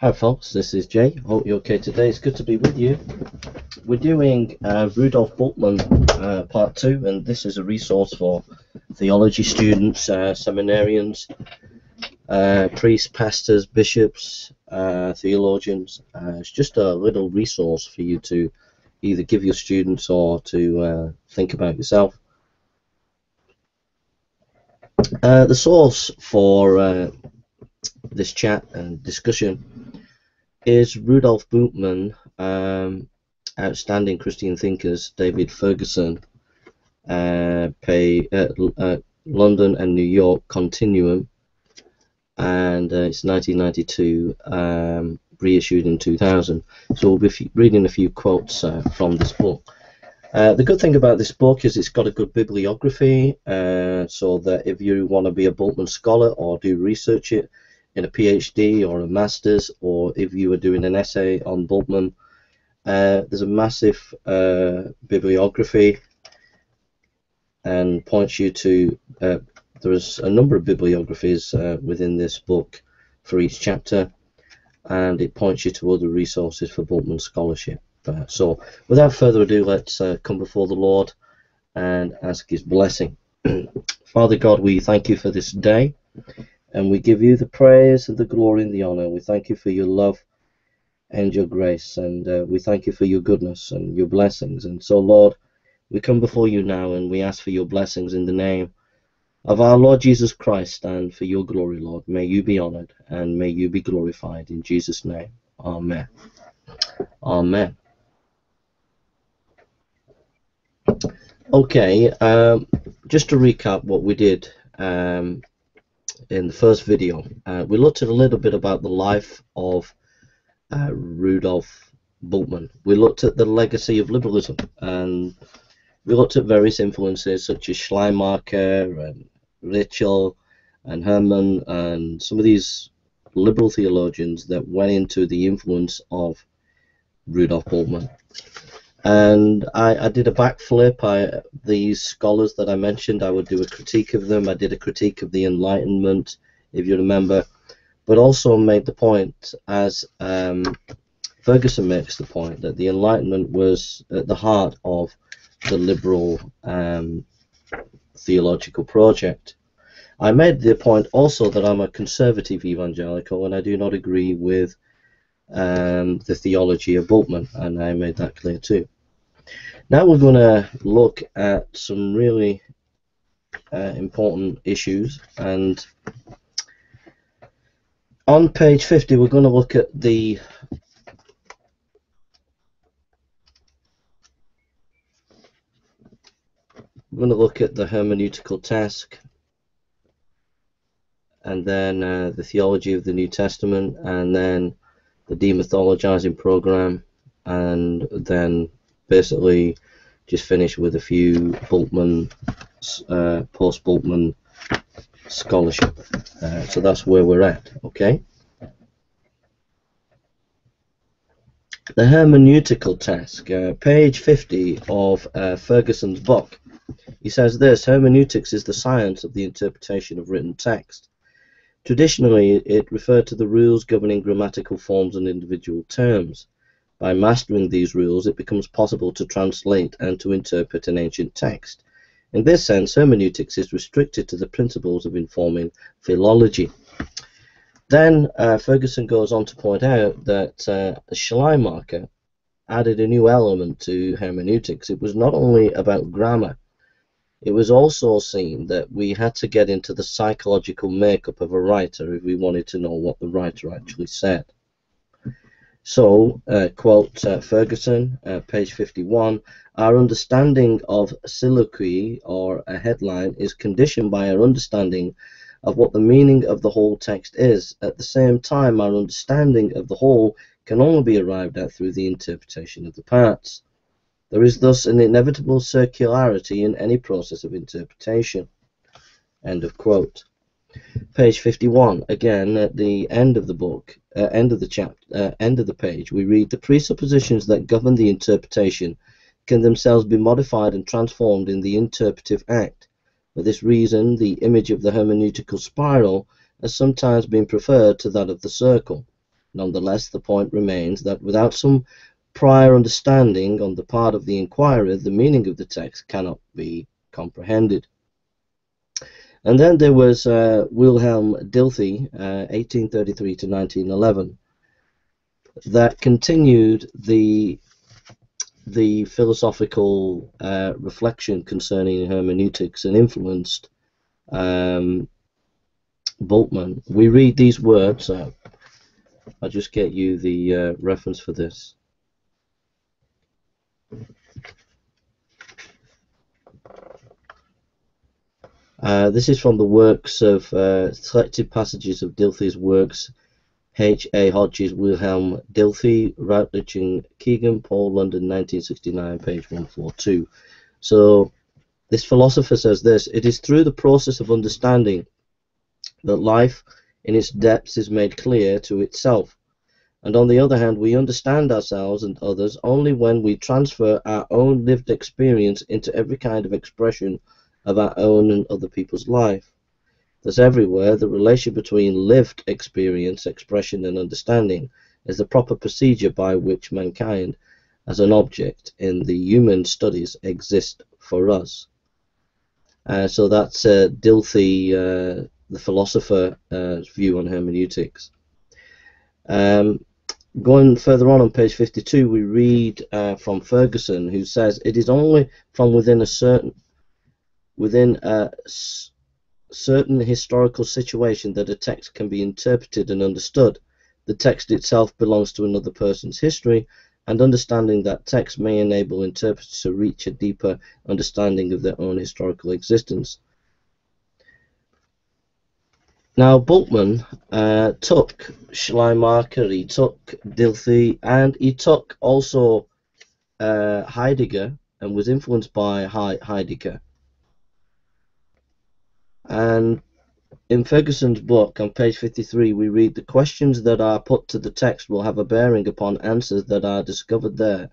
Hi folks, this is Jay. Hope you're okay today. It's good to be with you. We're doing uh, Rudolf Bultmann uh, part two, and this is a resource for theology students, uh, seminarians, uh, priests, pastors, bishops, uh, theologians. Uh, it's just a little resource for you to either give your students or to think about yourself. the source for this chat and discussion is Rudolf Bultmann, um, outstanding Christian thinkers, David Ferguson, uh, pay, uh, uh, London and New York Continuum, and uh, it's 1992, um, reissued in 2000. So we'll be reading a few quotes uh, from this book. Uh, the good thing about this book is it's got a good bibliography, so that if you want to be a Bultmann scholar or do research it, in a PhD or a master's, or if you were doing an essay on Bultmann, uh, there's a massive uh, bibliography and points you to. Uh, there's a number of bibliographies uh, within this book for each chapter, and it points you to other resources for Bultmann scholarship. Uh, so, without further ado, let's uh, come before the Lord and ask His blessing. Father God, we thank you for this day. And we give you the praise and the glory and the honor. We thank you for your love and your grace. And uh, we thank you for your goodness and your blessings. And so, Lord, we come before you now and we ask for your blessings in the name of our Lord Jesus Christ and for your glory, Lord. May you be honored and may you be glorified in Jesus' name. Amen. Amen. Okay, um, just to recap what we did um, in the first video, uh, we looked at a little bit about the life of uh, Rudolf Bultmann. We looked at the legacy of liberalism and we looked at various influences such as Schleiermacher and Ritschl and Hermann and some of these liberal theologians that went into the influence of Rudolf Bultmann and I, I did a backflip. I these scholars that I mentioned, I would do a critique of them. I did a critique of the Enlightenment, if you remember, but also made the point, as um, Ferguson makes the point, that the Enlightenment was at the heart of the liberal um, theological project. I made the point also that I'm a conservative evangelical and I do not agree with um, the theology of Bultmann, and I made that clear too. Now we're going to look at some really uh, important issues, and on page 50 we're going to look at the we're going to look at the hermeneutical task and then uh, the theology of the New Testament and then the demythologizing program, and then basically just finish with a few Bultmann, uh, post Bultmann scholarship. Uh, so that's where we're at, okay? The hermeneutical task, uh, page 50 of uh, Ferguson's book. He says this Hermeneutics is the science of the interpretation of written text. Traditionally, it referred to the rules governing grammatical forms and individual terms. By mastering these rules, it becomes possible to translate and to interpret an ancient text. In this sense, hermeneutics is restricted to the principles of informing philology. Then uh, Ferguson goes on to point out that uh, Schleiermacher added a new element to hermeneutics. It was not only about grammar, it was also seen that we had to get into the psychological makeup of a writer if we wanted to know what the writer actually said. So, uh, quote uh, Ferguson, uh, page 51, our understanding of soliloquy or a headline is conditioned by our understanding of what the meaning of the whole text is. At the same time, our understanding of the whole can only be arrived at through the interpretation of the parts. There is thus an inevitable circularity in any process of interpretation. End of quote. Page 51, again at the end of the book, uh, end of the chapter, uh, end of the page, we read the presuppositions that govern the interpretation can themselves be modified and transformed in the interpretive act. For this reason, the image of the hermeneutical spiral has sometimes been preferred to that of the circle. Nonetheless, the point remains that without some prior understanding on the part of the inquirer, the meaning of the text cannot be comprehended. And then there was uh, Wilhelm Dilthey, uh, 1833 to 1911, that continued the the philosophical uh, reflection concerning hermeneutics and influenced um, Bultmann. We read these words. Uh, I'll just get you the uh, reference for this. Uh, this is from the works of uh, selected passages of Dilthey's works. H. A. Hodges, Wilhelm Dilthey, Routledge and Kegan, Paul, London, 1969, page 142. So, this philosopher says this It is through the process of understanding that life in its depths is made clear to itself. And on the other hand, we understand ourselves and others only when we transfer our own lived experience into every kind of expression of our own and other people's life. Thus, everywhere, the relation between lived experience, expression, and understanding is the proper procedure by which mankind, as an object in the human studies, exists for us. Uh, so that's uh, Dilthey, uh, the philosopher's uh, view on hermeneutics. Um, going further on on page 52, we read uh, from Ferguson, who says, "It is only from within a certain within a certain historical situation that a text can be interpreted and understood. The text itself belongs to another person's history, and understanding that text may enable interpreters to reach a deeper understanding of their own historical existence. Now, Bultmann uh, took Schleiermacher, he took Dilthey, and he took also uh, Heidegger and was influenced by Heidegger. And in Ferguson's book, on page 53, we read the questions that are put to the text will have a bearing upon answers that are discovered there.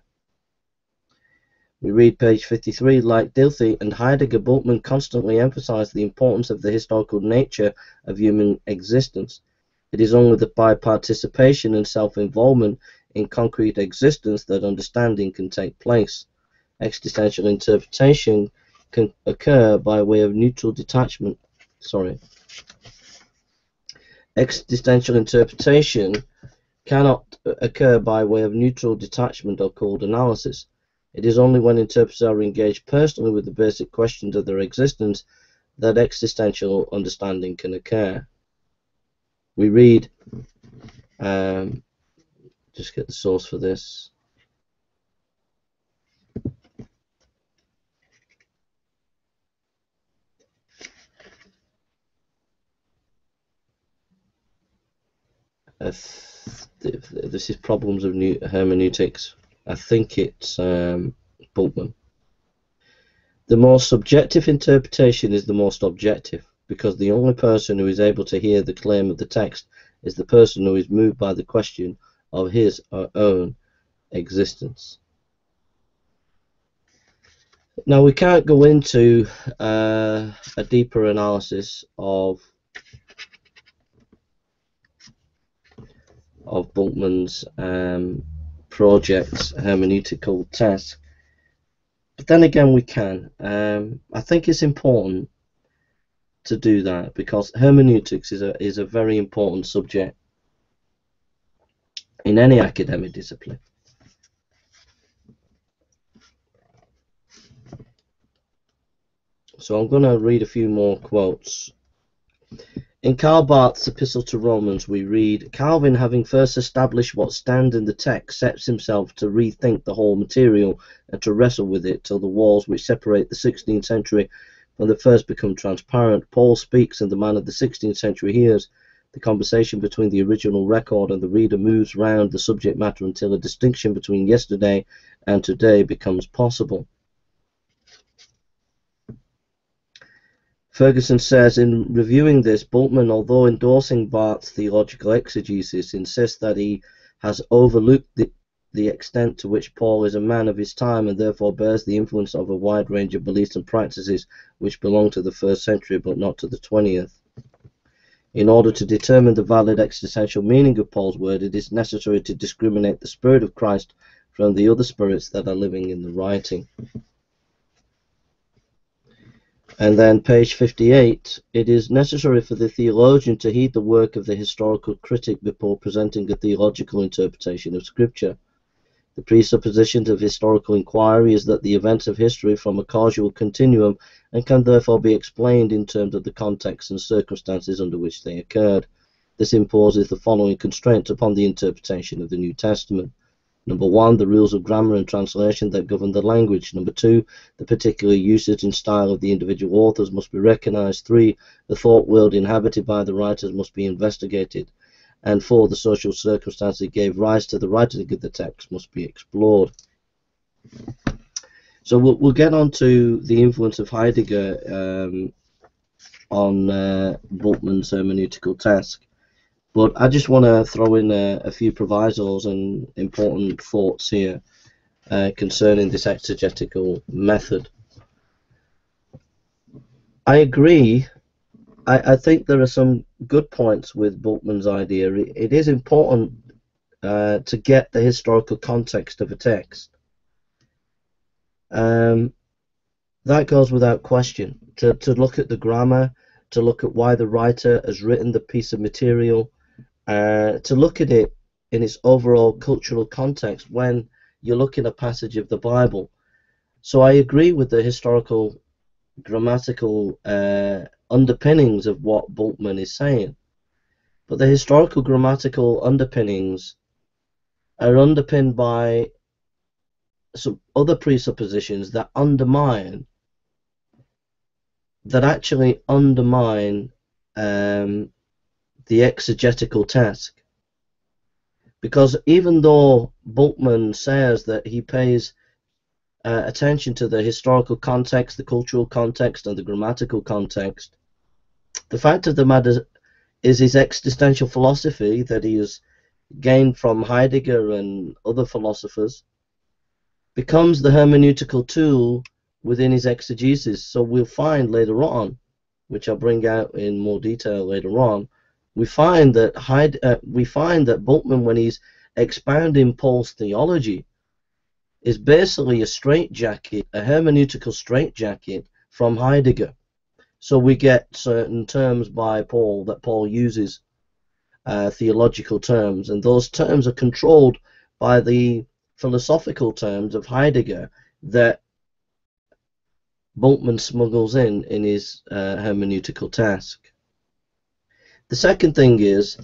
We read page 53, like Dilthey and Heidegger, Bultmann constantly emphasized the importance of the historical nature of human existence. It is only by participation and self-involvement in concrete existence that understanding can take place. Existential interpretation can occur by way of neutral detachment sorry, existential interpretation cannot occur by way of neutral detachment or cold analysis. It is only when interpreters are engaged personally with the basic questions of their existence that existential understanding can occur. We read, um, just get the source for this. This is problems of new hermeneutics. I think it's um, Bultmann. The most subjective interpretation is the most objective, because the only person who is able to hear the claim of the text is the person who is moved by the question of his or own existence. Now we can't go into uh, a deeper analysis of of Bultmann's um, project's hermeneutical task. But then again, we can. Um, I think it's important to do that because hermeneutics is a is a very important subject in any academic discipline. So I'm going to read a few more quotes. In Karl Barth's Epistle to Romans we read, Calvin having first established what stands in the text sets himself to rethink the whole material and to wrestle with it till the walls which separate the 16th century from the first become transparent. Paul speaks and the man of the 16th century hears. The conversation between the original record and the reader moves round the subject matter until a distinction between yesterday and today becomes possible. Ferguson says in reviewing this, Bultmann, although endorsing Barth's theological exegesis, insists that he has overlooked the, the extent to which Paul is a man of his time and therefore bears the influence of a wide range of beliefs and practices which belong to the first century but not to the 20th. In order to determine the valid existential meaning of Paul's word, it is necessary to discriminate the Spirit of Christ from the other spirits that are living in the writing. And then page 58, it is necessary for the theologian to heed the work of the historical critic before presenting a theological interpretation of Scripture. The presupposition of historical inquiry is that the events of history form a causal continuum and can therefore be explained in terms of the context and circumstances under which they occurred. This imposes the following constraints upon the interpretation of the New Testament. Number one, the rules of grammar and translation that govern the language. Number two, the particular usage and style of the individual authors must be recognized. Three, the thought world inhabited by the writers must be investigated. And four, the social circumstances that gave rise to the writing of the text must be explored. So we'll, we'll get on to the influence of Heidegger um, on uh, Bultmann's hermeneutical task. But I just want to throw in a, a, few provisos and important thoughts here uh, concerning this exegetical method. I agree. I, I, think there are some good points with Bultmann's idea. it, it is important uh, to get the historical context of a text. Um, that goes without question. To, to look at the grammar, to look at why the writer has written the piece of material, uh, to look at it in its overall cultural context when you look in a passage of the Bible. So I agree with the historical grammatical uh, underpinnings of what Bultmann is saying. But the historical grammatical underpinnings are underpinned by some other presuppositions that undermine that actually undermine um, the exegetical task. Because even though Bultmann says that he pays uh, attention to the historical context, the cultural context, and the grammatical context, the fact of the matter is his existential philosophy that he has gained from Heidegger and other philosophers becomes the hermeneutical tool within his exegesis. So we'll find later on, which I'll bring out in more detail later on, we find that Heide, uh, we find that Bultmann, when he's expounding Paul's theology, is basically a straitjacket, a hermeneutical straitjacket from Heidegger. So we get certain terms by Paul that Paul uses, uh, theological terms, and those terms are controlled by the philosophical terms of Heidegger that Bultmann smuggles in in his uh, hermeneutical task. The second thing is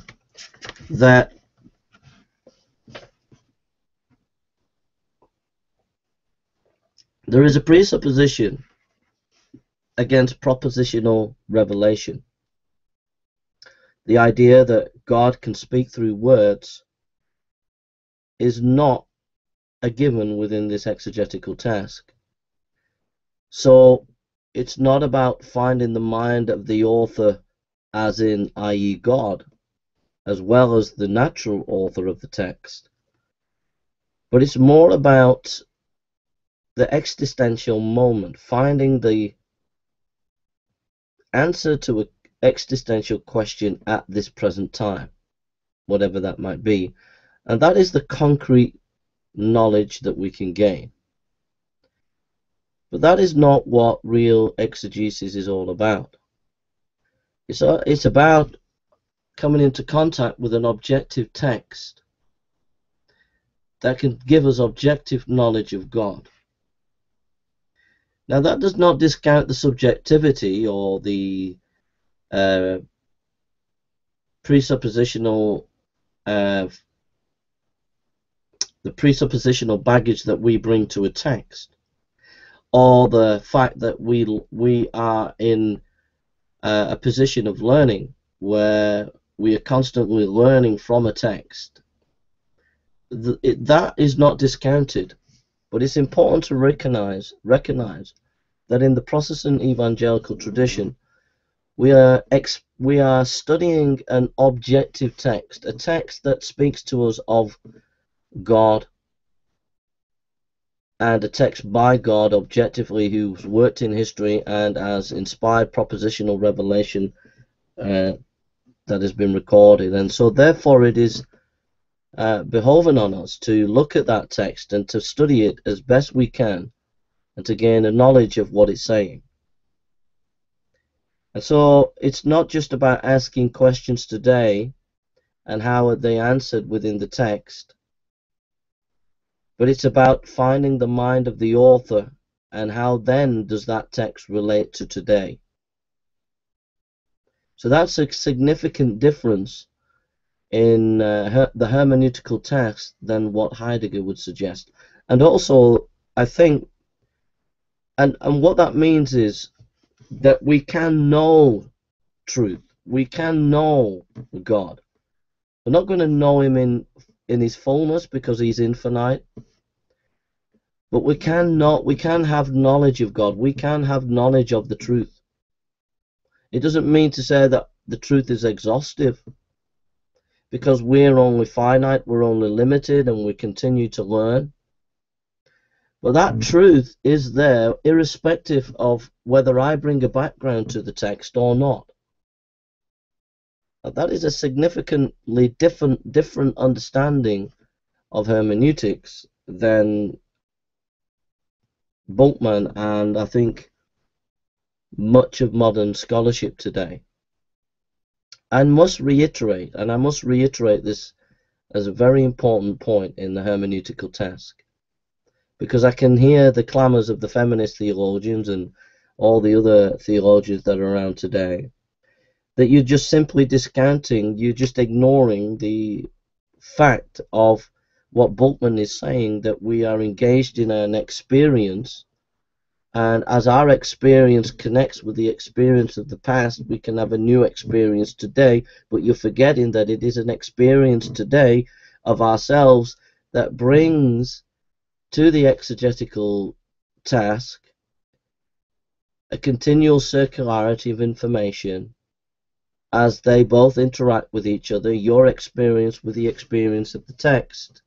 that there is a presupposition against propositional revelation. The idea that God can speak through words is not a given within this exegetical task. So it's not about finding the mind of the author as in i.e. God, as well as the natural author of the text. But it's more about the existential moment, finding the answer to an existential question at this present time, whatever that might be. And that is the concrete knowledge that we can gain. But that is not what real exegesis is all about. It's, it's about coming into contact with an objective text that can give us objective knowledge of God. Now that does not discount the subjectivity or the uh, presuppositional uh, the presuppositional baggage that we bring to a text, or the fact that we we are in uh, a position of learning where we are constantly learning from a text. It, that is not discounted, but it's important to recognize recognize that in the Protestant evangelical tradition, we are we are studying an objective text, a text that speaks to us of God and a text by God objectively who's worked in history and has inspired propositional revelation uh, that has been recorded. And so, therefore, it is uh, behoven on us to look at that text and to study it as best we can and to gain a knowledge of what it's saying. And so, it's not just about asking questions today and how are they answered within the text, but it's about finding the mind of the author and how then does that text relate to today. So that's a significant difference in uh, her, the hermeneutical text than what Heidegger would suggest. And also, I think, and, and what that means is that we can know truth. We can know God. We're not going to know him in in his fullness because he's infinite. But we can not we can have knowledge of God. We can have knowledge of the truth. It doesn't mean to say that the truth is exhaustive. Because we're only finite, we're only limited, and we continue to learn. But that mm. truth is there irrespective of whether I bring a background to the text or not that is a significantly different different understanding of hermeneutics than Bultmann and I think much of modern scholarship today. I must reiterate, and I must reiterate this as a very important point in the hermeneutical task, because I can hear the clamours of the feminist theologians and all the other theologians that are around today that you're just simply discounting, you're just ignoring the fact of what Bultmann is saying that we are engaged in an experience and as our experience connects with the experience of the past, we can have a new experience today, but you're forgetting that it is an experience today of ourselves that brings to the exegetical task a continual circularity of information as they both interact with each other, your experience with the experience of the text.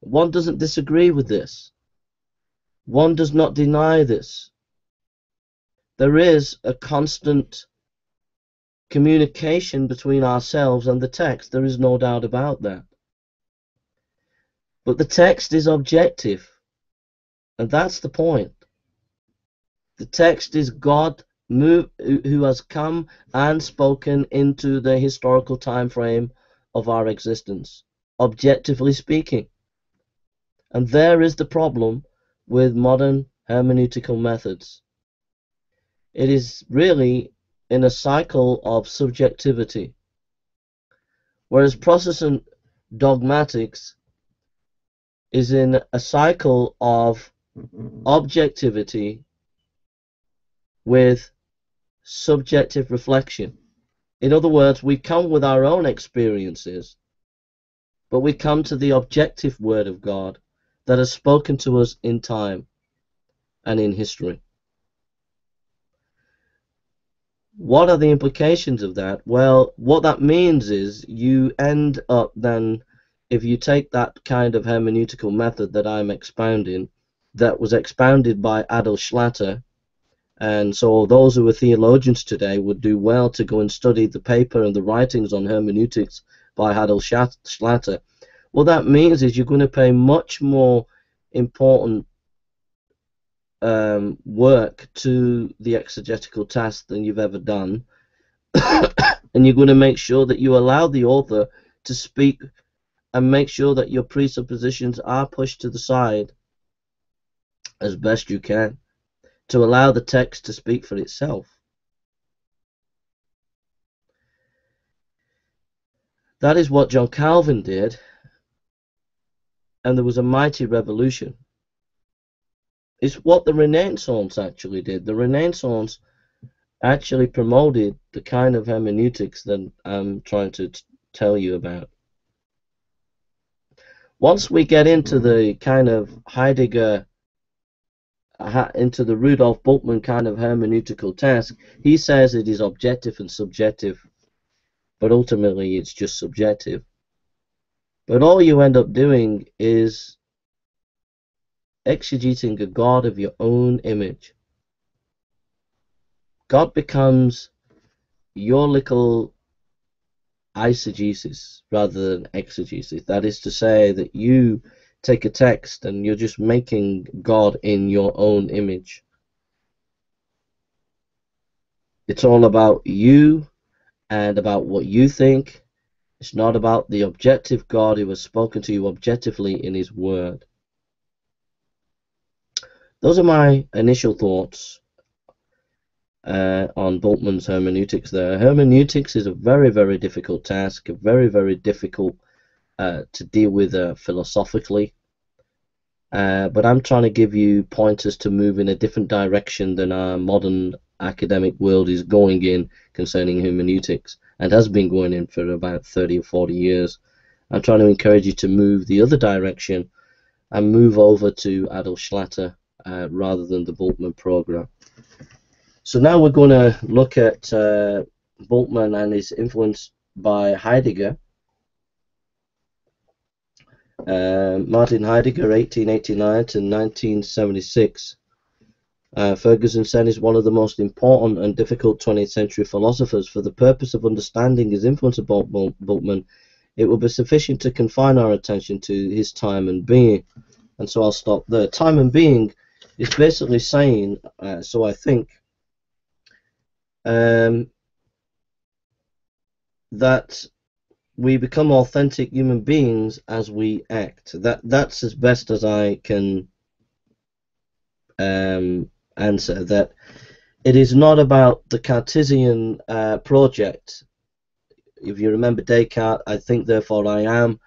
One doesn't disagree with this. One does not deny this. There is a constant communication between ourselves and the text. There is no doubt about that. But the text is objective. And that's the point. The text is God move, who has come and spoken into the historical time frame of our existence, objectively speaking. And there is the problem with modern hermeneutical methods. It is really in a cycle of subjectivity, whereas Protestant dogmatics is in a cycle of objectivity with subjective reflection. In other words, we come with our own experiences, but we come to the objective Word of God that has spoken to us in time and in history. What are the implications of that? Well, what that means is you end up then, if you take that kind of hermeneutical method that I'm expounding, that was expounded by Adolf Schlatter, and so those who are theologians today would do well to go and study the paper and the writings on hermeneutics by Adolf Schlatter. What that means is you're going to pay much more important um, work to the exegetical task than you've ever done. and you're going to make sure that you allow the author to speak and make sure that your presuppositions are pushed to the side as best you can to allow the text to speak for itself. That is what John Calvin did, and there was a mighty revolution. It's what the Renaissance actually did. The Renaissance actually promoted the kind of hermeneutics that I'm trying to tell you about. Once we get into mm-hmm. the kind of Heidegger into the Rudolf Bultmann kind of hermeneutical task, he says it is objective and subjective, but ultimately it's just subjective. But all you end up doing is exegeting a God of your own image. God becomes your little eisegesis rather than exegesis. That is to say that you take a text and you're just making God in your own image. It's all about you and about what you think. It's not about the objective God who has spoken to you objectively in His Word. Those are my initial thoughts uh, on Bultmann's hermeneutics there. Hermeneutics is a very, very difficult task, a very, very difficult uh, to deal with uh, philosophically. Uh, but I'm trying to give you pointers to move in a different direction than our modern academic world is going in concerning hermeneutics and has been going in for about 30 or 40 years. I'm trying to encourage you to move the other direction and move over to Adolf Schlatter uh, rather than the Bultmann program. So now we're going to look at uh, Bultmann and his influence by Heidegger. Uh, Martin Heidegger, 1889 to 1976. Uh, Ferguson said is one of the most important and difficult 20th century philosophers. For the purpose of understanding his influence upon Bultmann, it will be sufficient to confine our attention to his time and being. And so I'll stop there. Time and being is basically saying, uh, so I think, um, that we become authentic human beings as we act. That that's as best as I can um, answer. That it is not about the Cartesian uh, project. If you remember Descartes, I think therefore I am.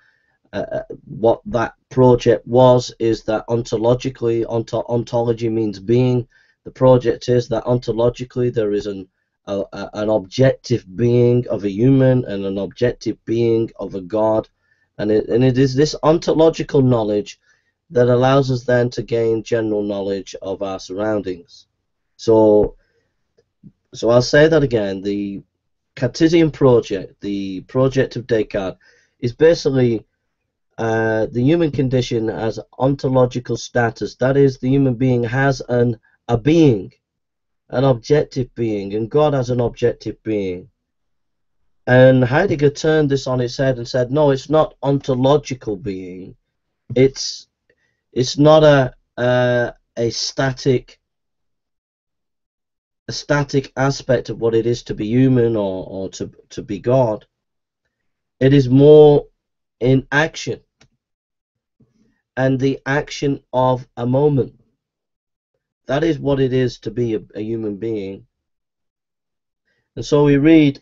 Uh, uh what that project was is that ontologically, onto ontology means being. The project is that ontologically there is an a, a, an objective being of a human and an objective being of a God. And it, and it is this ontological knowledge that allows us then to gain general knowledge of our surroundings. So, so I'll say that again. The Cartesian project, the project of Descartes, is basically uh, the human condition as ontological status. That is, the human being has an a being an objective being, and God as an objective being. And Heidegger turned this on its head and said, no, it's not ontological being. It's it's not a a, a static a static aspect of what it is to be human or, or to, to be God. It is more in action and the action of a moment. That is what it is to be a, a human being. And so we read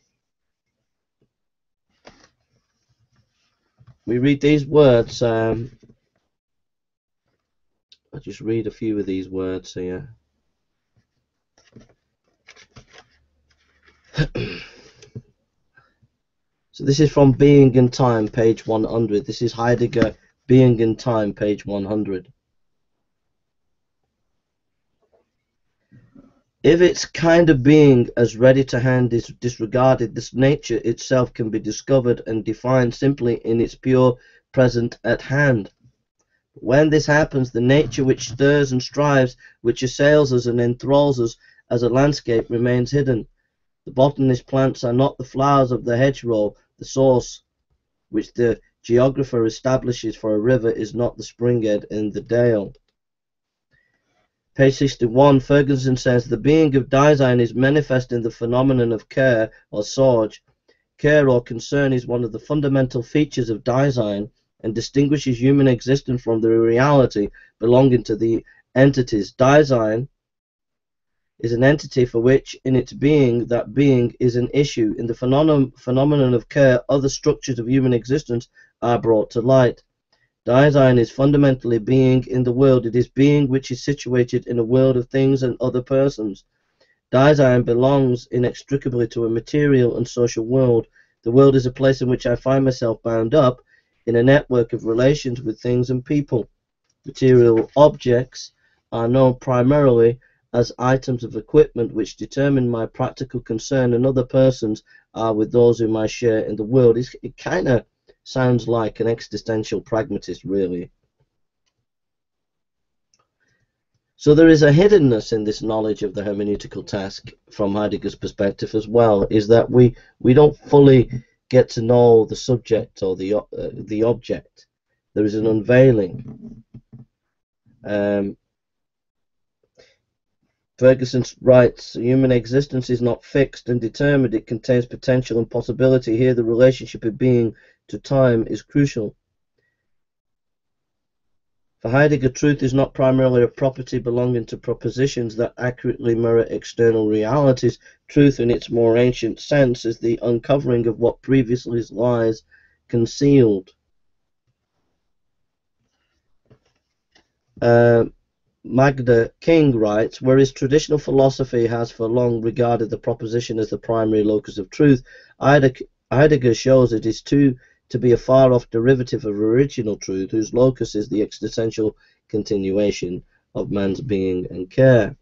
we read these words. Um, I'll just read a few of these words here. so this is from Being and Time, page 100. This is Heidegger, Being and Time, page 100. If its kind of being as ready to hand is disregarded, this nature itself can be discovered and defined simply in its pure present at hand. When this happens, the nature which stirs and strives, which assails us and enthralls us as a landscape, remains hidden. The botanist plants are not the flowers of the hedgerow, the source which the geographer establishes for a river is not the springhead in the dale. Page 61, Ferguson says, The being of Dasein is manifest in the phenomenon of care or sorge. Care or concern is one of the fundamental features of Dasein and distinguishes human existence from the reality belonging to the entities. Dasein is an entity for which, in its being, that being is an issue. In the phenomenon, phenomenon of care, other structures of human existence are brought to light. Dasein is fundamentally being in the world. It is being which is situated in a world of things and other persons. Dasein belongs inextricably to a material and social world. The world is a place in which I find myself bound up in a network of relations with things and people. Material objects are known primarily as items of equipment which determine my practical concern and other persons are with those whom I share in the world. It's, it kind of sounds like an existential pragmatist, really. So there is a hiddenness in this knowledge of the hermeneutical task from Heidegger's perspective as well, is that we, we don't fully get to know the subject or the uh, the object. There is an unveiling. Um, Ferguson writes, human existence is not fixed and determined. It contains potential and possibility. Here, the relationship of being to time is crucial. For Heidegger, truth is not primarily a property belonging to propositions that accurately mirror external realities. Truth, in its more ancient sense, is the uncovering of what previously lies concealed. Uh, Magda King writes, whereas traditional philosophy has for long regarded the proposition as the primary locus of truth, Heidegger shows it is too to be a far-off derivative of original truth, whose locus is the existential continuation of man's being and care.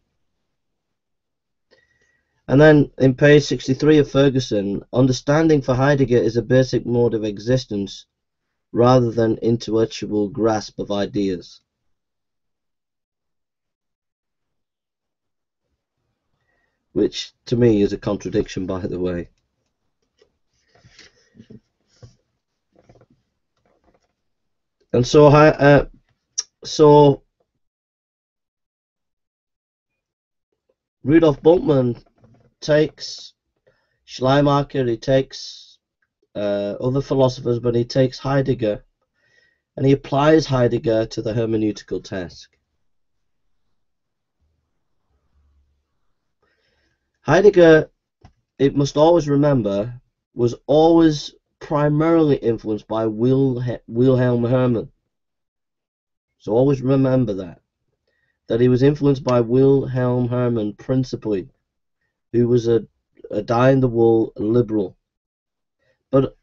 And then in page 63 of Ferguson, understanding for Heidegger is a basic mode of existence rather than intellectual grasp of ideas. Which to me is a contradiction, by the way. And so, uh, so Rudolf Bultmann takes Schleiermacher, he takes uh, other philosophers, but he takes Heidegger and he applies Heidegger to the hermeneutical task. Heidegger, it must always remember, was always primarily influenced by Wilhelm Hermann. So always remember that. That he was influenced by Wilhelm Hermann principally, who was a, a die-in-the-wool liberal. But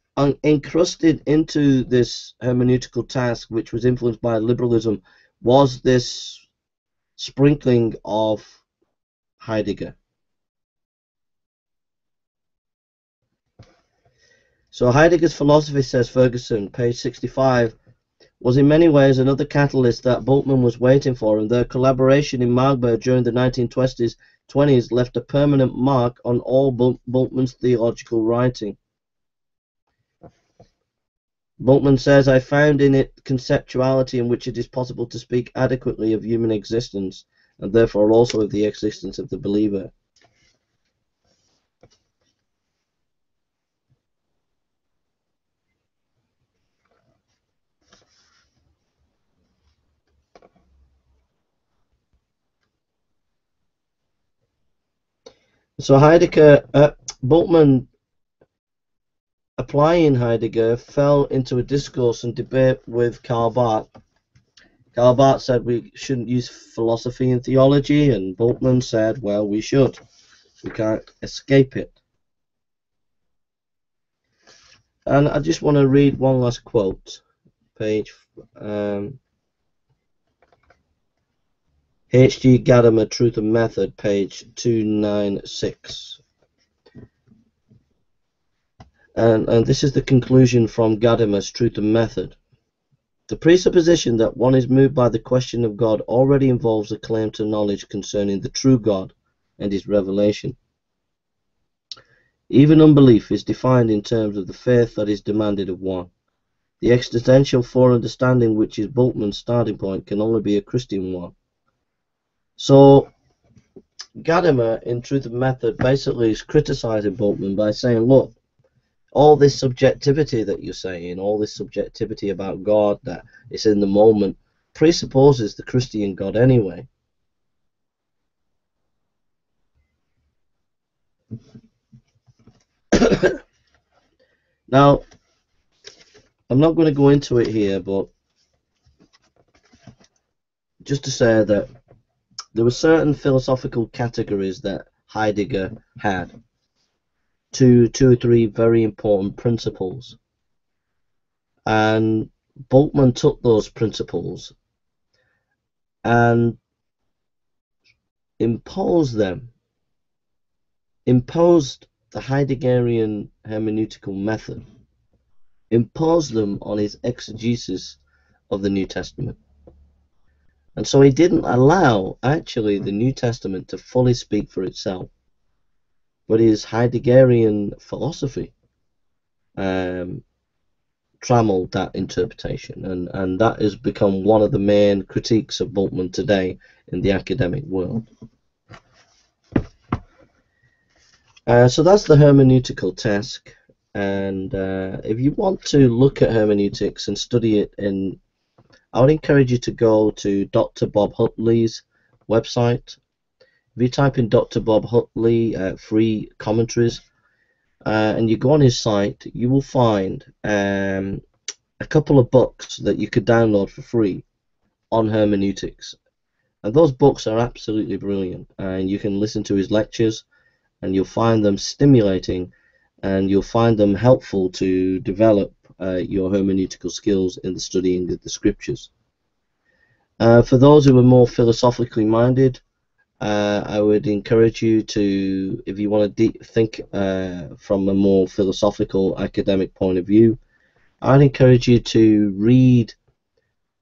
encrusted into this hermeneutical task, which was influenced by liberalism, was this sprinkling of Heidegger. So Heidegger's philosophy, says Ferguson, page 65, was in many ways another catalyst that Bultmann was waiting for, and their collaboration in Marburg during the 1920s 20s left a permanent mark on all Bultmann's theological writing. Bultmann says, I found in it conceptuality in which it is possible to speak adequately of human existence, and therefore also of the existence of the believer. So Heidegger, uh, Bultmann, applying Heidegger, fell into a discourse and debate with Karl Barth. Karl Barth said we shouldn't use philosophy in theology, and Bultmann said, well, we should. We can't escape it. And I just want to read one last quote, page um, H.G. Gadamer, Truth and Method, page 296. And, and this is the conclusion from Gadamer's Truth and Method. The presupposition that one is moved by the question of God already involves a claim to knowledge concerning the true God and his revelation. Even unbelief is defined in terms of the faith that is demanded of one. The existential foreunderstanding which is Bultmann's starting point can only be a Christian one. So Gadamer, in Truth and Method, basically is criticizing Bultmann by saying, look, all this subjectivity that you're saying, all this subjectivity about God that is in the moment, presupposes the Christian God anyway. now, I'm not going to go into it here, but just to say that there were certain philosophical categories that Heidegger had. Two, two or three very important principles. And Bultmann took those principles and imposed them, imposed the Heideggerian hermeneutical method, imposed them on his exegesis of the New Testament. And so he didn't allow, actually, the New Testament to fully speak for itself. But his Heideggerian philosophy um, trammeled that interpretation, and, and that has become one of the main critiques of Bultmann today in the academic world. Uh, so that's the hermeneutical task, and uh, if you want to look at hermeneutics and study it in, I would encourage you to go to Dr. Bob Utley's website. If you type in Dr. Bob Utley uh, free commentaries, uh, and you go on his site, you will find um, a couple of books that you could download for free on hermeneutics. And those books are absolutely brilliant, and you can listen to his lectures, and you'll find them stimulating, and you'll find them helpful to develop uh, your hermeneutical skills in the studying of the scriptures. Uh, for those who are more philosophically minded, uh, I would encourage you to, if you want to think uh, from a more philosophical academic point of view, I'd encourage you to read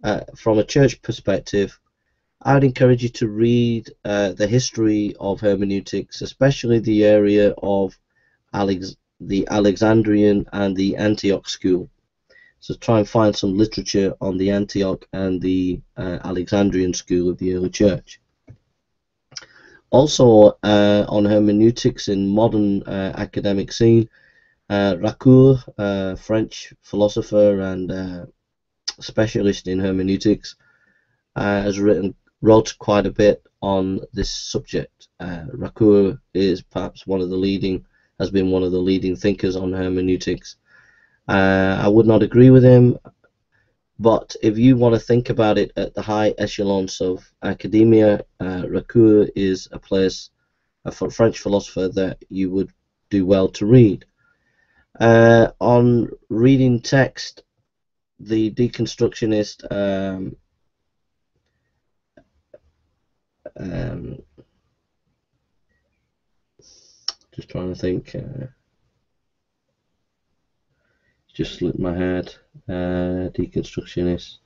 uh, from a church perspective. I'd encourage you to read uh, the history of hermeneutics, especially the area of Alex the Alexandrian and the Antioch school. So try and find some literature on the Antioch and the uh, Alexandrian school of the early church. Also uh, on hermeneutics in modern uh, academic scene, uh, Ricoeur, uh, French philosopher and uh, specialist in hermeneutics, has written wrote quite a bit on this subject. Ricoeur is perhaps one of the leading, has been one of the leading thinkers on hermeneutics. I would not agree with him. But if you want to think about it at the high echelons of academia, uh, Ricoeur is a place, a French philosopher that you would do well to read. Uh, on reading text, the deconstructionist um, um, just trying to think. Uh, just slipped my head. Uh, deconstructionist.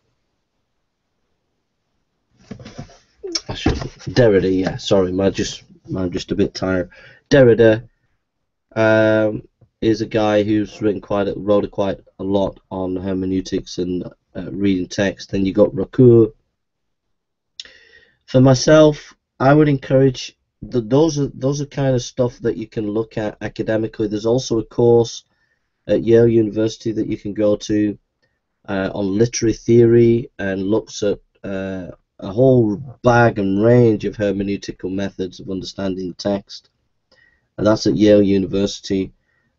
I should Derrida. Yeah, sorry, my just I'm just a bit tired. Derrida um, is a guy who's written quite a, wrote quite a lot on hermeneutics and uh, reading text. Then you got Ricoeur. For myself, I would encourage the, those are those are kind of stuff that you can look at academically. There's also a course at Yale University that you can go to uh, on literary theory and looks at uh, a whole bag and range of hermeneutical methods of understanding text. And that's at Yale University.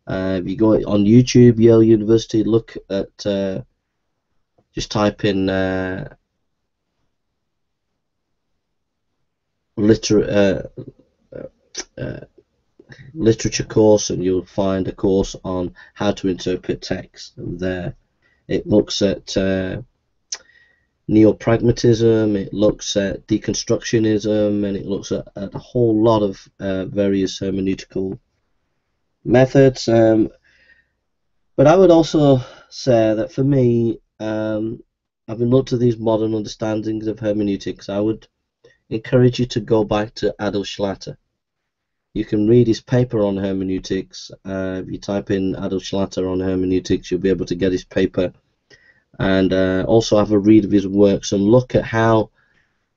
Uh, if you go on YouTube, Yale University, look at uh, just type in liter uh, uh, literature course and you'll find a course on how to interpret text there. It looks at uh, neo-pragmatism, it looks at deconstructionism, and it looks at, at a whole lot of uh, various hermeneutical methods. Um, but I would also say that for me, um, having looked at these modern understandings of hermeneutics, I would encourage you to go back to Adolf Schlatter. You can read his paper on hermeneutics. Uh, if you type in Adolf Schlatter on hermeneutics, you'll be able to get his paper and uh, also have a read of his works and look at how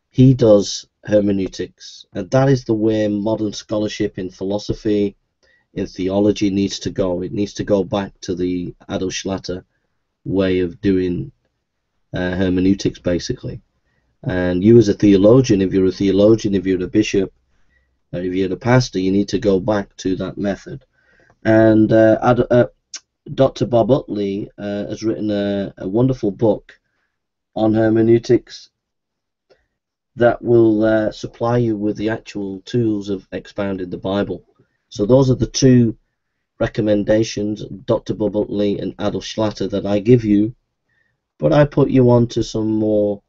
he does hermeneutics. And that is the way modern scholarship in philosophy, in theology needs to go. It needs to go back to the Adolf Schlatter way of doing uh, hermeneutics, basically. And you, as a theologian, if you're a theologian, if you're a bishop, if you're a pastor, you need to go back to that method. And uh, uh, Dr. Bob Utley uh, has written a, a, wonderful book on hermeneutics that will uh, supply you with the actual tools of expounding the Bible. So those are the two recommendations, Dr. Bob Utley and Adolf Schlatter, that I give you. But I put you on to some more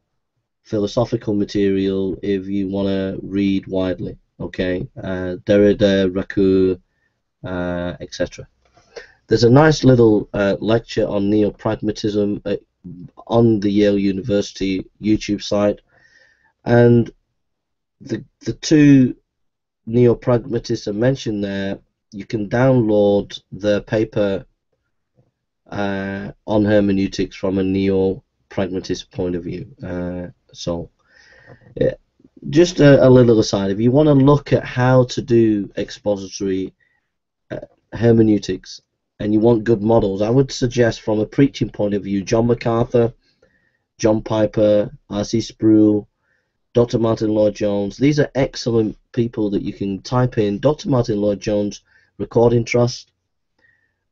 philosophical material if you want to read widely okay, uh, Derrida, Ricoeur, uh, etc. There's a nice little uh, lecture on neo-pragmatism uh, on the Yale University YouTube site, and the the two neo-pragmatists are mentioned there. You can download the paper uh, on hermeneutics from a neo-pragmatist point of view. Uh, so, yeah, just a, a, little aside, if you want to look at how to do expository uh, hermeneutics and you want good models, I would suggest from a preaching point of view, John MacArthur, John Piper, R.C. Sproul, Dr. Martyn Lloyd-Jones. These are excellent people that you can type in Dr. Martyn Lloyd-Jones Recording Trust.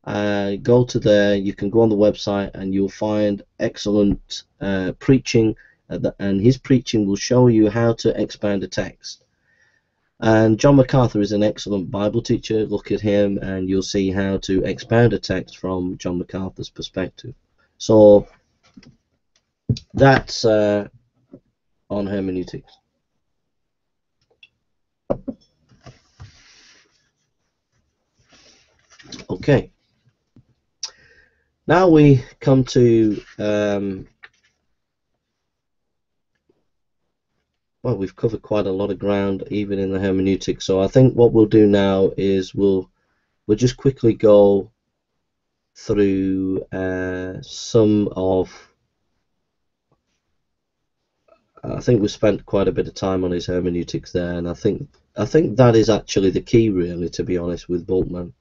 Uh, go to there, you can go on the website and you'll find excellent uh, preaching and his preaching will show you how to expand a text. And John MacArthur is an excellent Bible teacher. Look at him and you'll see how to expound a text from John MacArthur's perspective. So that's uh, on hermeneutics. Okay. Now we come to um, well, we've covered quite a lot of ground, even in the hermeneutics. So I think what we'll do now is we'll we'll just quickly go through uh, some of. I think we spent quite a bit of time on his hermeneutics there, and I think I think that is actually the key, really, to be honest, with Bultmann.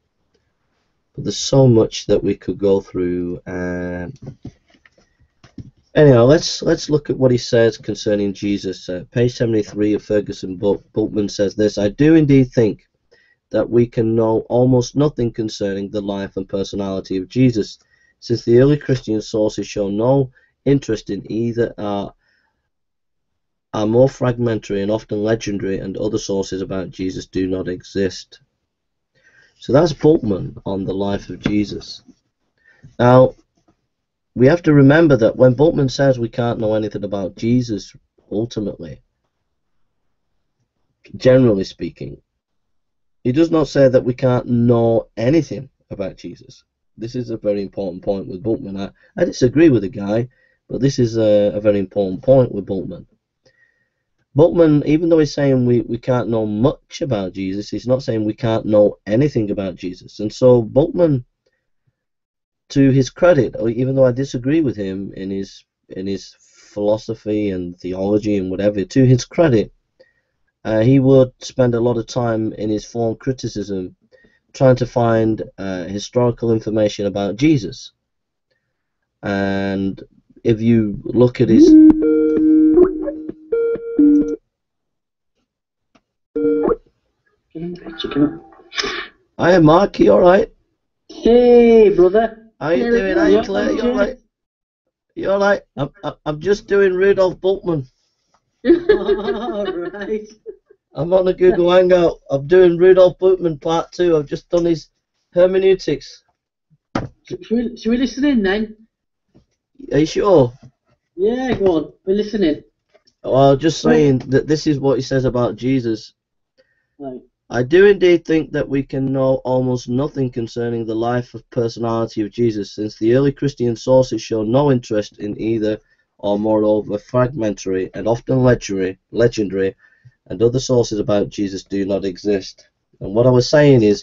But there's so much that we could go through. Uh, Anyhow, let's let's look at what he says concerning Jesus. Uh, page 73 of Ferguson book, Bultmann says this, I do indeed think that we can know almost nothing concerning the life and personality of Jesus, since the early Christian sources show no interest in either are, are more fragmentary and often legendary and other sources about Jesus do not exist. So that's Bultmann on the life of Jesus. Now, we have to remember that when Bultmann says we can't know anything about Jesus, ultimately, generally speaking, he does not say that we can't know anything about Jesus. This is a very important point with Bultmann. I, I disagree with the guy, but this is a, a very important point with Bultmann. Bultmann, even though he's saying we, we can't know much about Jesus, he's not saying we can't know anything about Jesus. And so Bultmann to his credit, even though I disagree with him in his in his philosophy and theology and whatever, to his credit, uh, he would spend a lot of time in his form criticism trying to find uh, historical information about Jesus. And if you look at his Hi, Mark. You all right? Hey, brother. How you doing? How you, Claire? You alright? You alright? I'm, I'm just doing Rudolf Bultmann. Alright. I'm on a Google Hangout. I'm doing Rudolf Bultmann part two. I've just done his hermeneutics. Should we, should we listen in then? Are you sure? Yeah, go on. We're listening. Well, just saying that this is what he says about Jesus. Right. I do indeed think that we can know almost nothing concerning the life of personality of Jesus, since the early Christian sources show no interest in either, or moreover fragmentary and often legendary, legendary and other sources about Jesus do not exist. And what I was saying is,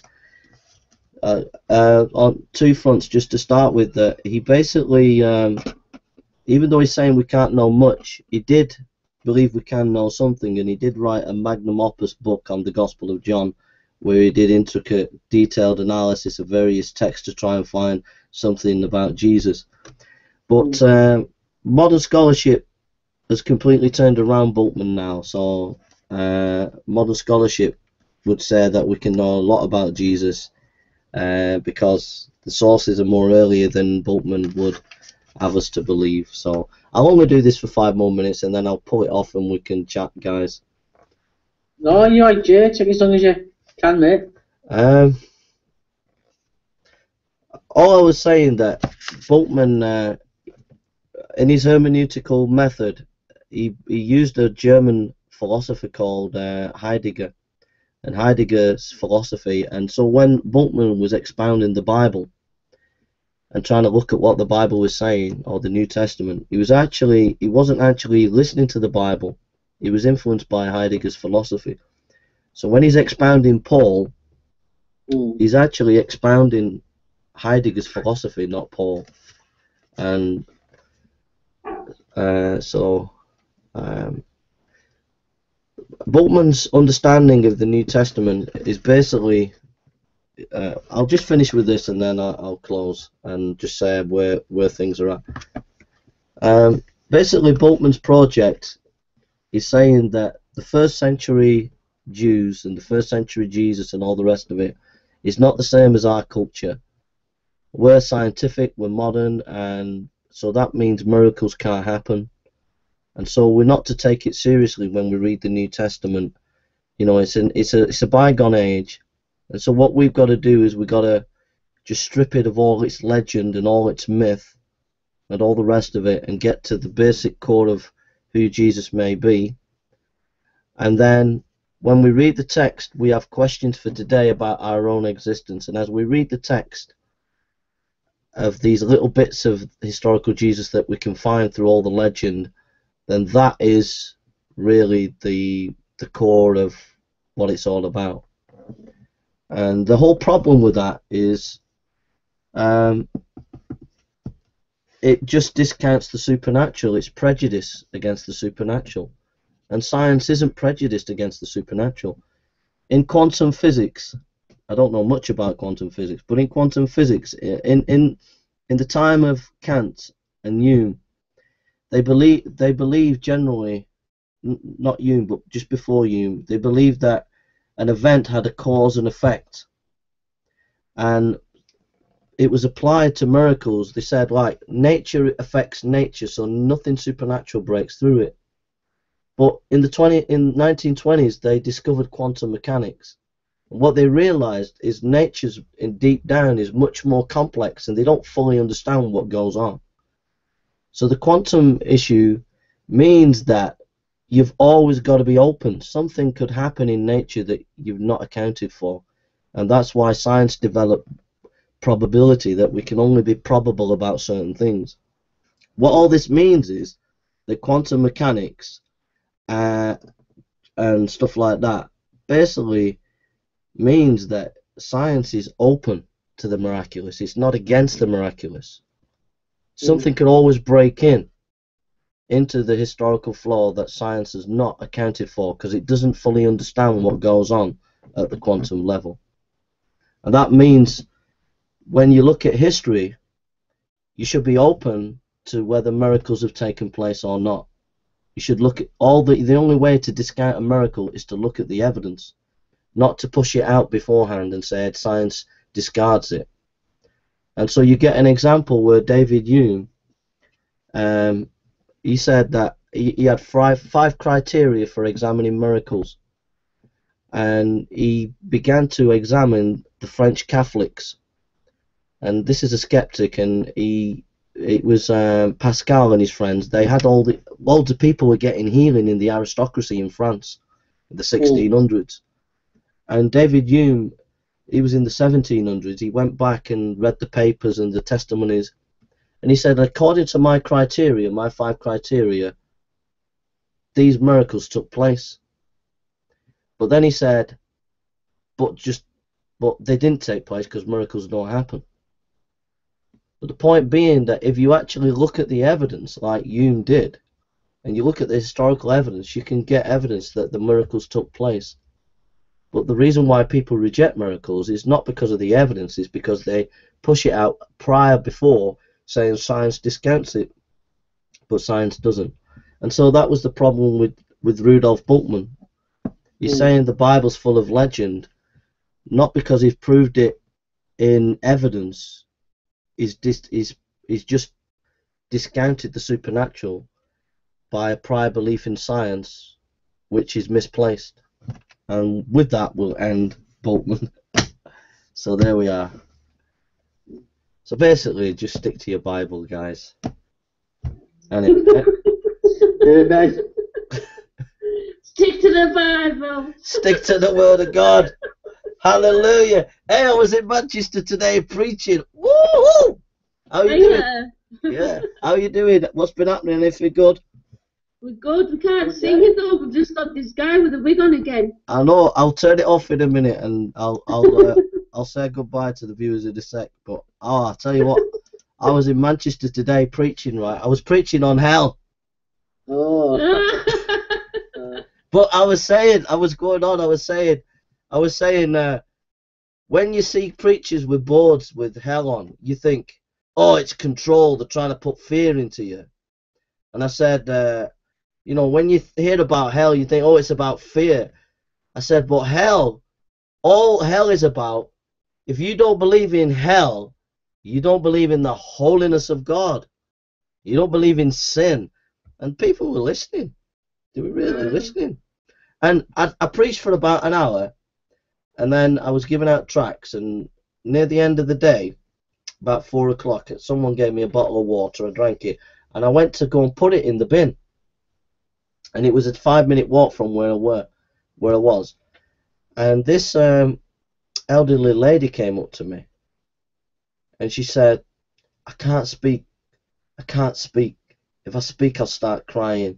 uh, uh, on two fronts, just to start with, that he basically, um, even though he's saying we can't know much, he did believe we can know something, and he did write a magnum opus book on the Gospel of John, where he did intricate, detailed analysis of various texts to try and find something about Jesus. But mm. um, modern scholarship has completely turned around Bultmann now, so uh, modern scholarship would say that we can know a lot about Jesus uh, because the sources are more earlier than Bultmann would have us to believe. So I'll only do this for five more minutes and then I'll pull it off and we can chat, guys. No, you're right, Jay. Take as long as you can, mate. Um, all I was saying that Bultmann, uh, in his hermeneutical method, he, he used a German philosopher called uh, Heidegger and Heidegger's philosophy. And so when Bultmann was expounding the Bible, and trying to look at what the Bible was saying or the New Testament. He was actually he wasn't actually listening to the Bible. He was influenced by Heidegger's philosophy. So when he's expounding Paul, mm. he's actually expounding Heidegger's philosophy, not Paul. And uh, so um, Bultmann's understanding of the New Testament is basically. Uh, I'll just finish with this and then I'll, I'll, close and just say where where things are at. Um, basically, Bultmann's project is saying that the first century Jews and the first century Jesus and all the rest of it is not the same as our culture. We're scientific, we're modern, and so that means miracles can't happen. And so we're not to take it seriously when we read the New Testament. You know, it's an it's a it's a bygone age. And so what we've got to do is we've got to just strip it of all its legend and all its myth and all the rest of it and get to the basic core of who Jesus may be. And then when we read the text, we have questions for today about our own existence. And as we read the text of these little bits of historical Jesus that we can find through all the legend, then that is really the the core of what it's all about. And the whole problem with that is um, it just discounts the supernatural. It's prejudice against the supernatural. And science isn't prejudiced against the supernatural. In quantum physics, I don't know much about quantum physics, but in quantum physics, in in in the time of Kant and Hume, they believe they believe generally, not Hume, but just before Hume, they believed that an event had a cause and effect, and it was applied to miracles. They said like nature affects nature, so nothing supernatural breaks through it. But in the 20 in 1920s, they discovered quantum mechanics. And what they realized is nature's in deep down is much more complex, and they don't fully understand what goes on. So the quantum issue means that you've always got to be open. Something could happen in nature that you've not accounted for, and that's why science developed probability that we can only be probable about certain things. What all this means is that quantum mechanics uh, and stuff like that basically means that science is open to the miraculous. It's not against the miraculous. Something could always break in into the historical flaw that science has not accounted for because it doesn't fully understand what goes on at the quantum level. And that means when you look at history, you should be open to whether miracles have taken place or not. You should look at all the the only way to discount a miracle is to look at the evidence, not to push it out beforehand and say science discards it. And so you get an example where David Hume, um, he said that he, he had five five criteria for examining miracles, and he began to examine the French Catholics. And this is a skeptic, and he it was um, Pascal and his friends. They had all the loads of people were getting healing in the aristocracy in France in the 1600s. And David Hume, he was in the 1700s. He went back and read the papers and the testimonies, and he said, according to my criteria, my five criteria, these miracles took place. But then he said, but just, but they didn't take place because miracles don't happen. But the point being that if you actually look at the evidence, like Hume did, and you look at the historical evidence, you can get evidence that the miracles took place. But the reason why people reject miracles is not because of the evidence, it's because they push it out prior before saying science discounts it, but science doesn't. And so that was the problem with, with Rudolf Bultmann. He's mm. saying the Bible's full of legend, not because he's proved it in evidence, is dis- is is just discounted the supernatural by a prior belief in science, which is misplaced. And with that, we'll end Bultmann. so there we are. So basically, just stick to your Bible, guys. And it, nice. Stick to the Bible. Stick to the Word of God. Hallelujah. Hey, I was in Manchester today preaching. Woo! How you doing? yeah. How you doing? What's been happening? Anything good? We're good. We can't okay. sing it though. We've just got this guy with a wig on again. I know. I'll turn it off in a minute, and I'll I'll uh, I'll say goodbye to the viewers in a sec. But oh, I'll tell you what, I was in Manchester today preaching. Right, I was preaching on hell. Oh. But I was saying, I was going on. I was saying, I was saying, uh, when you see preachers with boards with hell on, you think, oh, it's control. They're trying to put fear into you. And I said, uh, you know, when you hear about hell, you think, oh, it's about fear. I said, but hell, all hell is about, if you don't believe in hell, you don't believe in the holiness of God. You don't believe in sin. And people were listening. They were really Right. listening. And I, I preached for about an hour, and then I was giving out tracts. And near the end of the day, about four o'clock, someone gave me a bottle of water. I drank it, and I went to go and put it in the bin. And it was a five-minute walk from where I were, where I was. And this um, elderly lady came up to me, and she said, "I can't speak. I can't speak. If I speak, I'll start crying."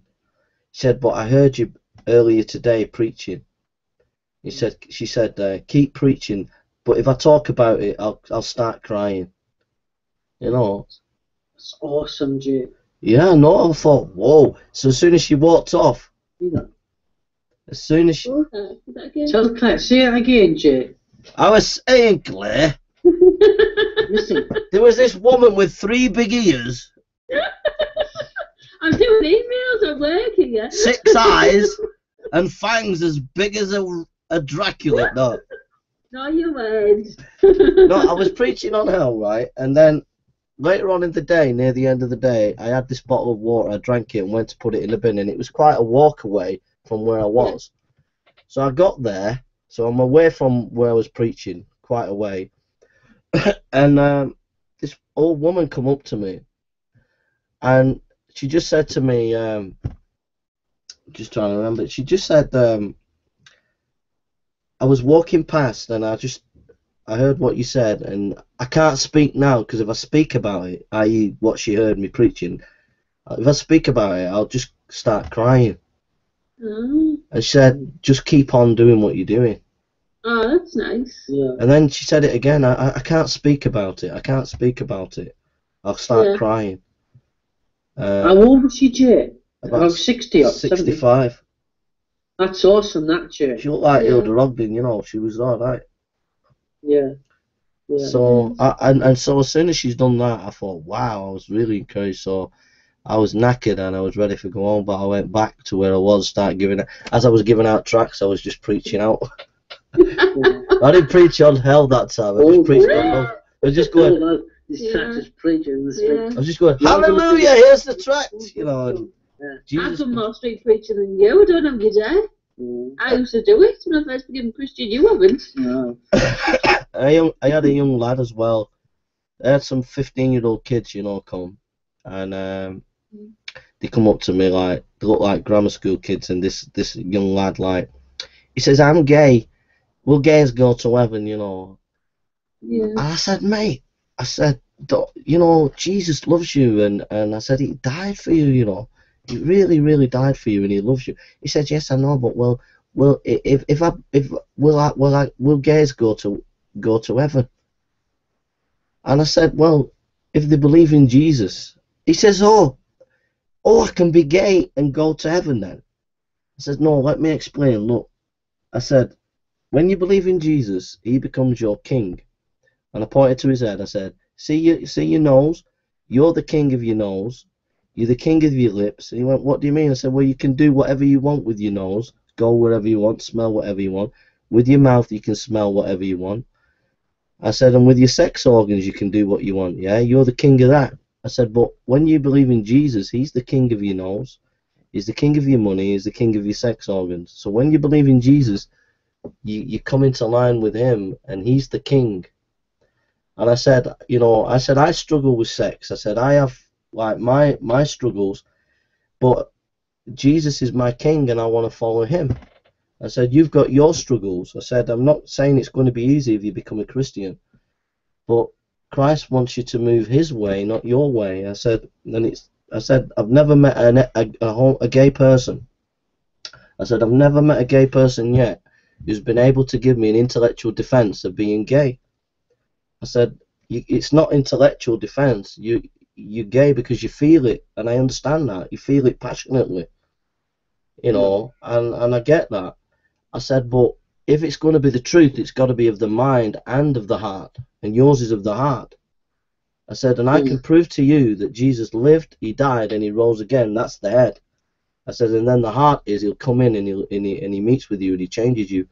She said, "But I heard you earlier today preaching." He said, "She said, uh, keep preaching, but if I talk about it, I'll I'll start crying." You know. That's awesome, Jay. Yeah, no, I thought, whoa. So as soon as she walked off, You know. as soon as she, was that? Again? Tell Claire, say it again, Jay. I was saying, Claire, Listen. there was this woman with three big ears, I'm doing emails. I'm working. Yeah. six eyes, and fangs as big as a, a Dracula. No, No, you weren't. no, I was preaching on hell, right? And then later on in the day, near the end of the day, I had this bottle of water. I drank it and went to put it in the bin, and it was quite a walk away from where I was. So I got there. So I'm away from where I was preaching, quite a way. and um, this old woman come up to me, and she just said to me, um, just trying to remember, she just said, um, I was walking past and I just I heard what you said, and I can't speak now because if I speak about it, i.e., what she heard me preaching, if I speak about it, I'll just start crying. oh. And she said, just keep on doing what you're doing. Oh, that's nice. Yeah. And then she said it again, I, I- I can't speak about it. I can't speak about it. I'll start Yeah. crying. How Uh, old was she, Jay? about About 60 or 70? 65. That's awesome, that, Jay. She looked like Yeah. Hilda Ogden, you know, she was alright. Yeah. Yeah. So I, and and so as soon as she's done that, I thought, wow, I was really encouraged. So I was knackered and I was ready for go home, but I went back to where I was, start giving it. As I was giving out tracks, I was just preaching out. Yeah. I didn't preach on hell that time. I Oh, just preached on love. I was just going. Oh, This Yeah. tractor's preaching the street. Yeah. I was just going. Yeah, I'm gonna Hallelujah! Here's the tracks, you know. And I've Jesus. done more street preaching than you. I don't know you dare. Mm. I used to do it when I first became Christian. You haven't. No. I, I had a young lad as well. I had some 15 year old kids, you know, come. And um, Mm. they come up to me like, they look like grammar school kids. And this, this young lad, like, he says, I'm gay. Will gays go to heaven, you know? Yeah. And I said, mate, I said, you know, Jesus loves you. And, and I said, he died for you, you know. He really, really died for you and he loves you. He said, yes, I know, but well, well, if, if I, if, will I, will I, will gays go to, go to heaven? And I said, well, if they believe in Jesus, he says, oh, oh, I can be gay and go to heaven then. I said, no, let me explain. Look, I said, when you believe in Jesus, he becomes your king. And I pointed to his head. I said, see your, see your nose? You're the king of your nose. You're the king of your lips. And he went, what do you mean? I said, well, you can do whatever you want with your nose. Go wherever you want, smell whatever you want. With your mouth, you can smell whatever you want. I said, and with your sex organs, you can do what you want. Yeah, you're the king of that. I said, but when you believe in Jesus, he's the king of your nose. He's the king of your money. He's the king of your sex organs. So when you believe in Jesus, you, you come into line with him, and he's the king. And I said, you know, I said I struggle with sex. I said I have like my my struggles, but Jesus is my king, and I want to follow him. I said you've got your struggles. I said I'm not saying it's going to be easy if you become a Christian, but Christ wants you to move His way, not your way. I said, and it's. I said I've never met a a, a, a gay person. I said I've never met a gay person yet who's been able to give me an intellectual defense of being gay. I said, it's not intellectual defense. You you're gay because you feel it, and I understand that. You feel it passionately, you know, and and I get that. I said, but if it's going to be the truth, it's got to be of the mind and of the heart, and yours is of the heart. I said, and I Mm. can prove to you that Jesus lived, he died, and he rose again. That's the head. I said, and then the heart is he'll come in and he'll and he, and he meets with you and he changes you.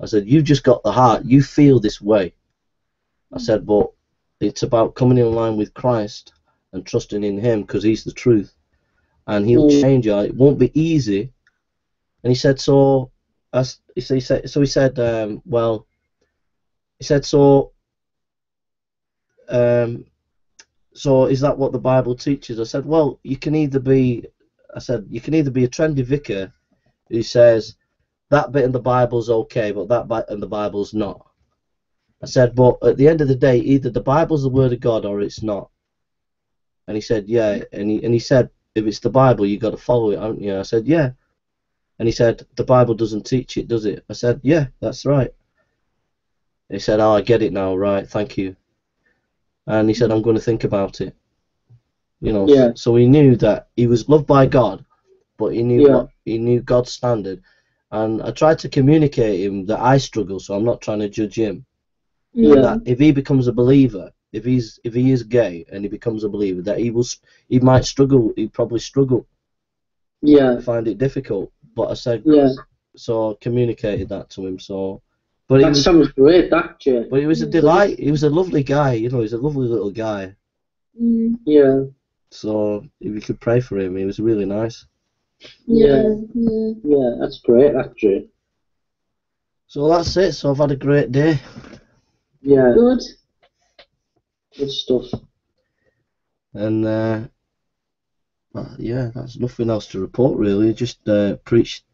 I said, you've just got the heart. You feel this way. I said, but it's about coming in line with Christ and trusting in Him because He's the truth, and He'll Mm. change you. It won't be easy. And he said, so. As so he said, so he said, um, well, he said, so. Um, so is that what the Bible teaches? I said, well, you can either be, I said, you can either be a trendy vicar who says that bit in the Bible's okay, but that bit in the Bible's not. I said, but at the end of the day, either the Bible's the word of God or it's not. And he said, yeah. And he and he said, if it's the Bible, you've got to follow it, haven't you? I said, yeah. And he said, the Bible doesn't teach it, does it? I said, yeah, that's right. He said, oh, I get it now, right? Thank you. And he said, I'm going to think about it. You know, Yeah. so he knew that he was loved by God, but he knew Yeah. what he knew God's standard. And I tried to communicate him that I struggle, so I'm not trying to judge him. Yeah. That if he becomes a believer, if he's if he is gay and he becomes a believer, that he will he might struggle. He probably struggle, Yeah. find it difficult. But I said Yeah. so, I communicated that to him. So, but he That was sounds great, that, Jay. but he was a delight. He was a lovely guy. You know, he's a lovely little guy. Mm, Yeah. So if you could pray for him, he was really nice. yeah. Yeah. Yeah, that's great, that, Jay. So that's it. So I've had a great day. Yeah, Good. good stuff. And uh, well, yeah, that's nothing else to report really. Just uh, preached,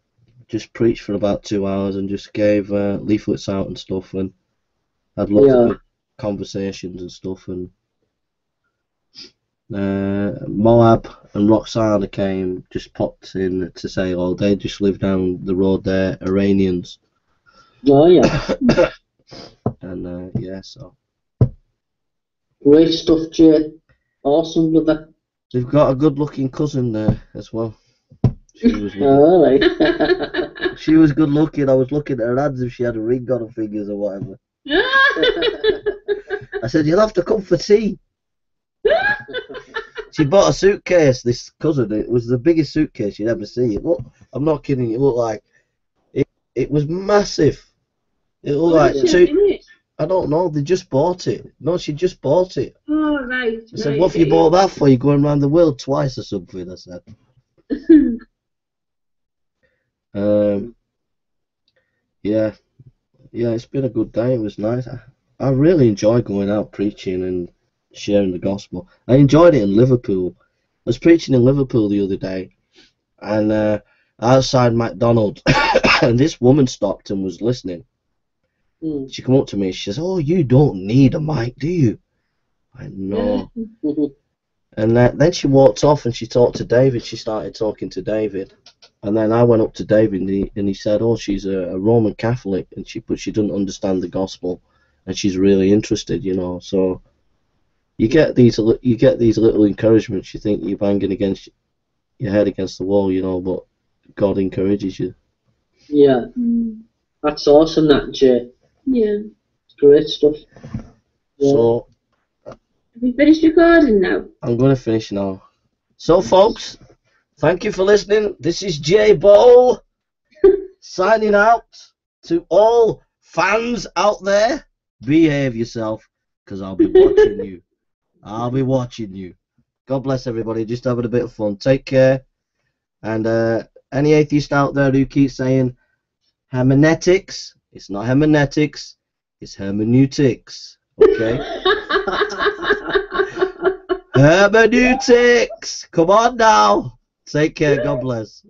just preached for about two hours and just gave uh, leaflets out and stuff and had lots Yeah. of good conversations and stuff. And uh, Moab and Roxana came, just popped in to say, oh, they just live down the road there, Iranians. Oh, yeah. And uh, yeah, so Great stuff, Jay. Awesome, brother. they've got a good-looking cousin there as well. She was, All right. she was good looking. I was looking at her hands if she had a ring on her fingers or whatever. I said, "You'll have to come for tea." She bought a suitcase. This cousin, it was the biggest suitcase you'd ever see. It looked, I'm not kidding. It looked like it. It was massive. It looked like two. it in it? I don't know. They just bought it. No, she just bought it. Oh, right. I said, right, "What have you bought that for? You're going around the world twice or something?" I said. Um, yeah, yeah, it's been a good day. It was nice. I, I really enjoy going out preaching and sharing the gospel. I enjoyed it in Liverpool. I was preaching in Liverpool the other day, and uh, outside McDonald's, and this woman stopped and was listening. Mm. She come up to me. She says, "Oh, you don't need a mic, do you?" I know. And uh, then she walked off and she talked to David. She started talking to David. And then I went up to David and he, and he said, "Oh, she's a, a Roman Catholic, and she but she doesn't understand the gospel, and she's really interested, you know." So you get these you get these little encouragements. You think you're banging against your head against the wall, you know, but God encourages you. Yeah, Mm, that's awesome, that, Jay. yeah. Great stuff. Yeah. So Have we finished recording now? I'm going to finish now. So, folks, thank you for listening. This is Jay Ball signing out to all fans out there. Behave yourself because I'll be watching you. I'll be watching you. God bless everybody. Just having a bit of fun. Take care. And uh, any atheist out there who keeps saying hermeneutics, it's not hermeneutics, it's hermeneutics. Okay? Hermeneutics! Come on now! Take care. God bless.